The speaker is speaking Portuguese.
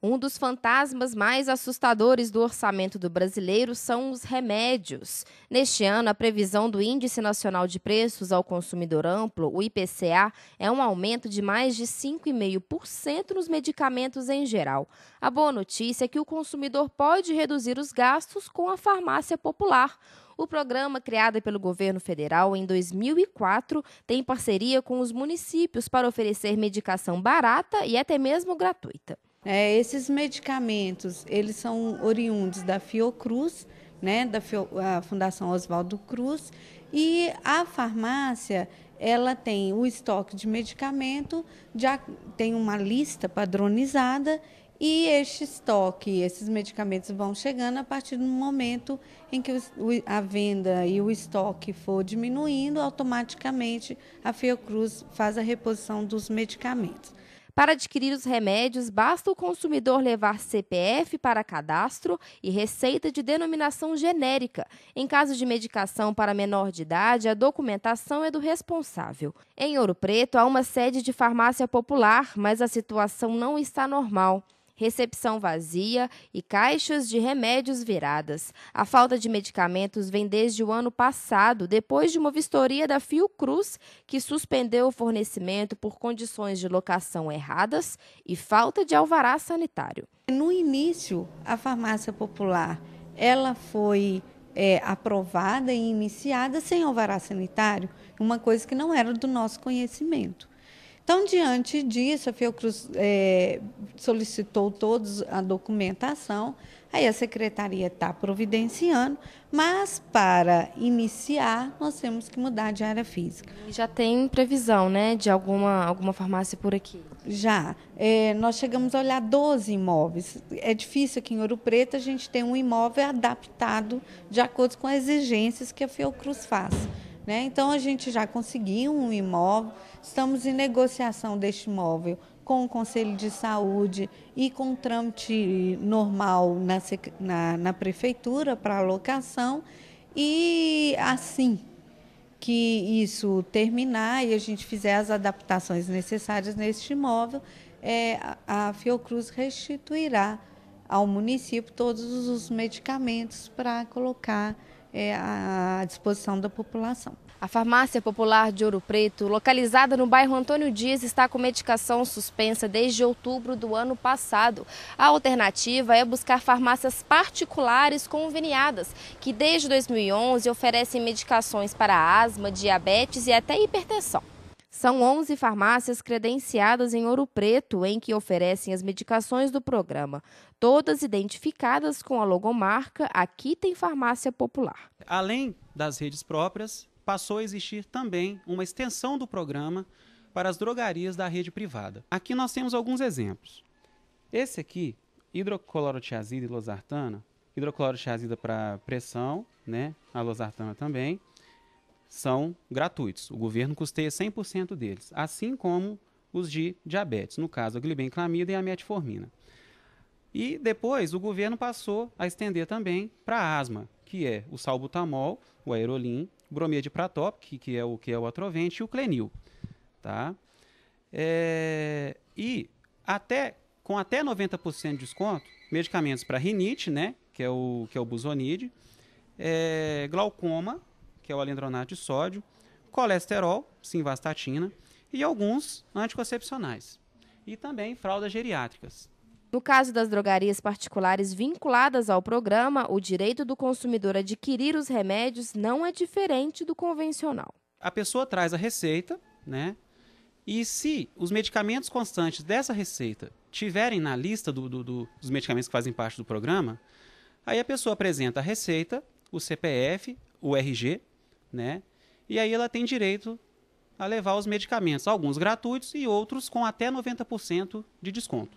Um dos fantasmas mais assustadores do orçamento do brasileiro são os remédios. Neste ano, a previsão do Índice Nacional de Preços ao Consumidor Amplo, o IPCA, é um aumento de mais de 5,5% nos medicamentos em geral. A boa notícia é que o consumidor pode reduzir os gastos com a farmácia popular. O programa, criado pelo governo federal em 2004, tem parceria com os municípios para oferecer medicação barata e até mesmo gratuita. É, esses medicamentos, eles são oriundos da Fiocruz, né, da Fio, Fundação Oswaldo Cruz, e a farmácia, ela tem o estoque de medicamento, já tem uma lista padronizada e este estoque, esses medicamentos vão chegando a partir do momento em que a venda e o estoque for diminuindo, automaticamente a Fiocruz faz a reposição dos medicamentos. Para adquirir os remédios, basta o consumidor levar CPF para cadastro e receita de denominação genérica. Em caso de medicação para menor de idade, a documentação é do responsável. Em Ouro Preto, há uma sede de farmácia popular, mas a situação não está normal recepção vazia e caixas de remédios viradas. A falta de medicamentos vem desde o ano passado, depois de uma vistoria da Fiocruz, que suspendeu o fornecimento por condições de locação erradas e falta de alvará sanitário. No início, a farmácia popular ela foi é, aprovada e iniciada sem alvará sanitário, uma coisa que não era do nosso conhecimento. Então, diante disso, a Fiocruz é, solicitou toda a documentação, aí a secretaria está providenciando, mas para iniciar, nós temos que mudar de área física. Já tem previsão, né, de alguma, alguma farmácia por aqui? Já. É, nós chegamos a olhar 12 imóveis. É difícil aqui em Ouro Preto a gente ter um imóvel adaptado de acordo com as exigências que a Fiocruz faz. Né? Então, a gente já conseguiu um imóvel, estamos em negociação deste imóvel com o Conselho de Saúde e com trâmite normal na, na, na Prefeitura para alocação. E assim que isso terminar e a gente fizer as adaptações necessárias neste imóvel, é, a Fiocruz restituirá ao município todos os medicamentos para colocar é, à disposição da população. A farmácia popular de Ouro Preto, localizada no bairro Antônio Dias, está com medicação suspensa desde outubro do ano passado. A alternativa é buscar farmácias particulares conveniadas, que desde 2011 oferecem medicações para asma, diabetes e até hipertensão. São 11 farmácias credenciadas em Ouro Preto em que oferecem as medicações do programa, todas identificadas com a logomarca Aqui tem Farmácia Popular. Além das redes próprias, passou a existir também uma extensão do programa para as drogarias da rede privada. Aqui nós temos alguns exemplos. Esse aqui, hidroclorotiazida e losartana, hidroclorotiazida para pressão, né, a losartana também, são gratuitos. O governo custeia 100% deles, assim como os de diabetes, no caso a glibenclamida e a metformina. E depois o governo passou a estender também para asma, que é o salbutamol, o aerolim, o bromidipratop, que, que é o que é o atrovente, e o clenil, tá? É, e até com até 90% de desconto, medicamentos para rinite, né, que é o que é o busonide, é, glaucoma, que é o alendronato de sódio, colesterol, simvastatina, e alguns anticoncepcionais. E também fraldas geriátricas. No caso das drogarias particulares vinculadas ao programa, o direito do consumidor adquirir os remédios não é diferente do convencional. A pessoa traz a receita, né? E se os medicamentos constantes dessa receita tiverem na lista do, do, do, dos medicamentos que fazem parte do programa, aí a pessoa apresenta a receita, o CPF, o RG, né? E aí ela tem direito a levar os medicamentos, alguns gratuitos e outros com até 90% de desconto.